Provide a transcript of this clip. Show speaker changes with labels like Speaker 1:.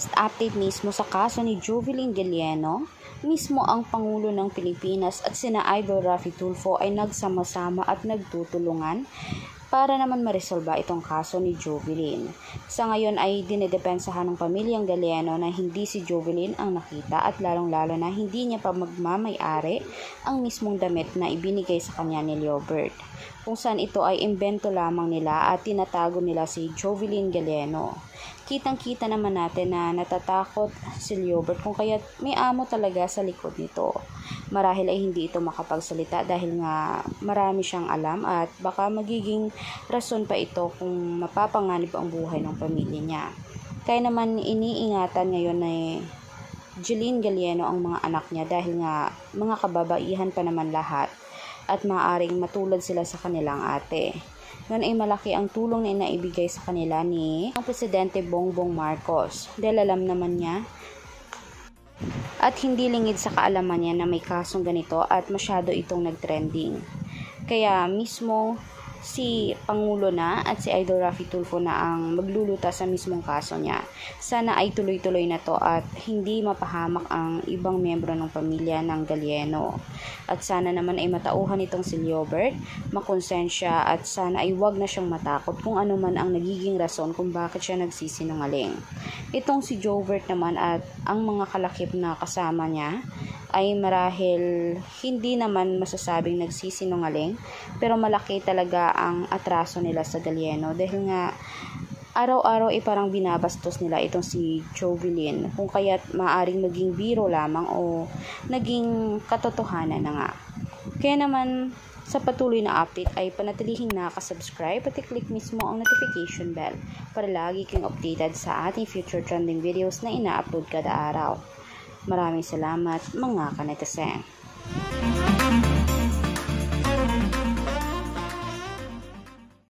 Speaker 1: Last update mismo sa kaso ni Jovelyn Galieno, mismo ang Pangulo ng Pilipinas at sina Idol Rafi Tulfo ay nagsama-sama at nagtutulungan para naman maresolba itong kaso ni Jovelyn. Sa ngayon ay dinedepensahan ng pamilyang Galieno na hindi si Jovelyn ang nakita at lalong-lalo na hindi niya pa magmamayari ang mismong damit na ibinigay sa kanya ni Leobert kung saan ito ay imbento lamang nila at tinatago nila si Jovelyn Galeno. Kitang-kita naman natin na natatakot si Leobert kung kaya may amo talaga sa likod nito. Marahil ay hindi ito makapagsalita dahil nga marami siyang alam at baka magiging rason pa ito kung mapapanganib ang buhay ng pamilya niya. Kaya naman iniingatan ngayon na Jeline Galeno ang mga anak niya dahil nga mga kababaihan pa naman lahat at maaaring matulad sila sa kanilang ate. Noon ay malaki ang tulong na inaibigay sa kanila ni ang Presidente Bongbong Marcos dahil alam naman niya at hindi lingid sa kaalaman niya na may kasong ganito at masyado itong nagtrending. Kaya mismo si Pangulo na at si Idol Rafi Tulfo na ang magluluta sa mismong kaso niya. Sana ay tuloy-tuloy na to at hindi mapahamak ang ibang miyembro ng pamilya ng Galieno. At sana naman ay matauhan itong si Leobert, makonsensya at sana ay wag na siyang matakot kung ano man ang nagiging rason kung bakit siya nagsisinungaling. Itong si Jovert naman at ang mga kalakip na kasama niya ay marahil hindi naman masasabing nagsisinungaling pero malaki talaga ang atraso nila sa Galieno dahil nga araw-araw ay parang binabastos nila itong si Jovelyn kung kaya't maaring maging biro lamang o naging katotohanan na nga. Kaya naman sa patuloy na update ay panatilihing nakasubscribe at i-click mismo ang notification bell para lagi kang updated sa ating future trending videos na ina-upload kada araw. Maraming salamat mga kanetesen.